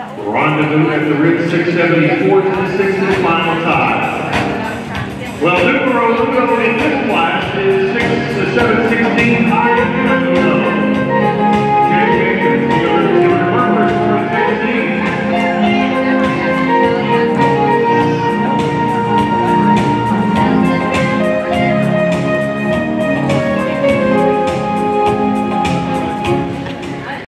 Rendezvous at the rim, 674 to 6 is final time. Well, Nucaro, Nucaro,